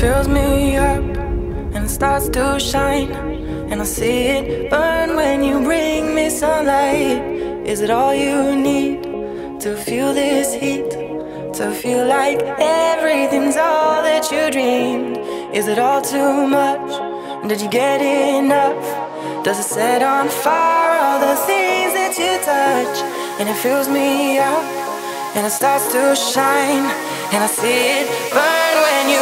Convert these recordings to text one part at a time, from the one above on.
fills me up and it starts to shine. And I see it burn when you bring me sunlight. Is it all you need to feel this heat? To feel like everything's all that you dreamed? Is it all too much? Did you get enough? Does it set on fire all the things that you touch? And it fills me up and it starts to shine. And I see it burn when you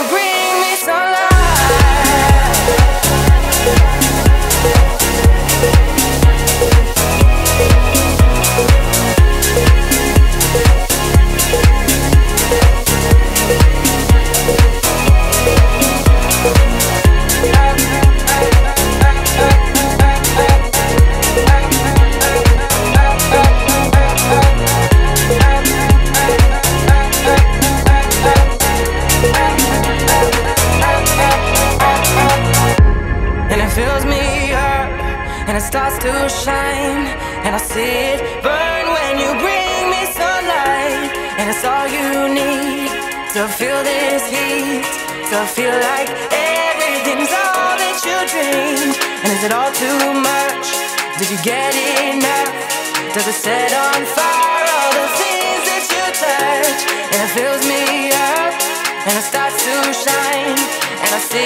and it starts to shine. And I see it burn when you bring me sunlight. And it's all you need to feel this heat to feel like everything's all that you dreamed and is it all too much? Did you get enough? Does it set on fire all the things that you touch? And it fills me up and it starts to shine. And I see